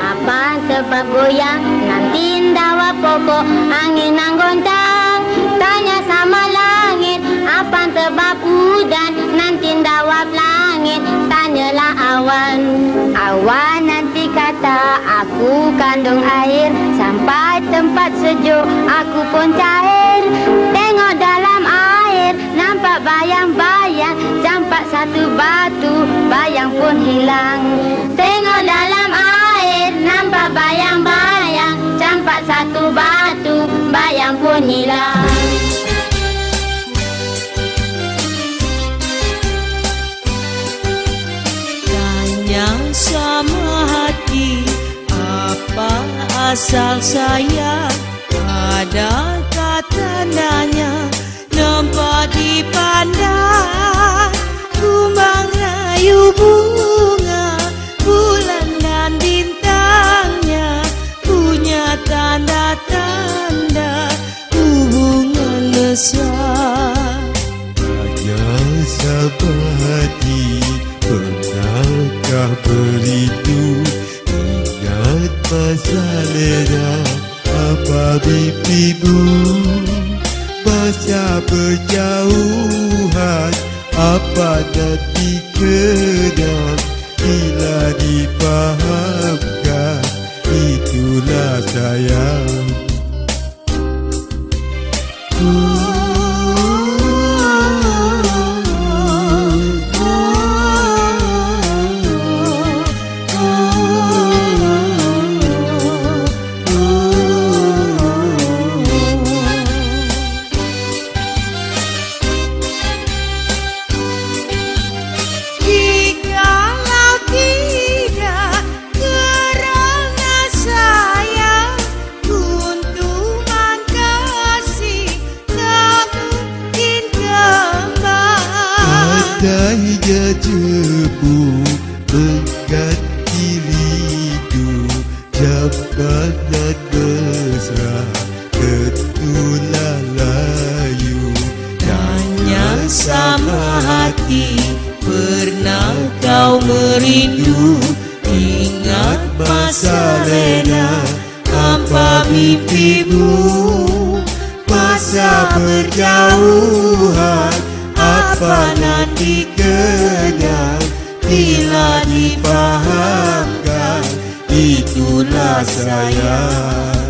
apa sebab goyang? Nanti dawa pokok angin nanggontang tanya sama langit apa sebab hujan? Nanti dawa langit tanyalah awan. Awan nanti kata aku kandung air sampai tempat sejuk aku pun cair. Tengok dalam air nampak bayang-bayang campak satu batu bayang pun hilang. Bayang pun hilang asal saya? Ada kata nanya sabati pernahkah berindu masalahnya apa bibimu Masa berjauhan apa nanti kenang Bila dipahamkan itulah sayang Jebu mengganti rindu Jambatan mesra ketulah layu Tanya sama hati pernah kau merindu. Ingat masa lena tanpa mimpimu. Masa berjauhan apa nanti kenyang bila dipahamkan itulah sayang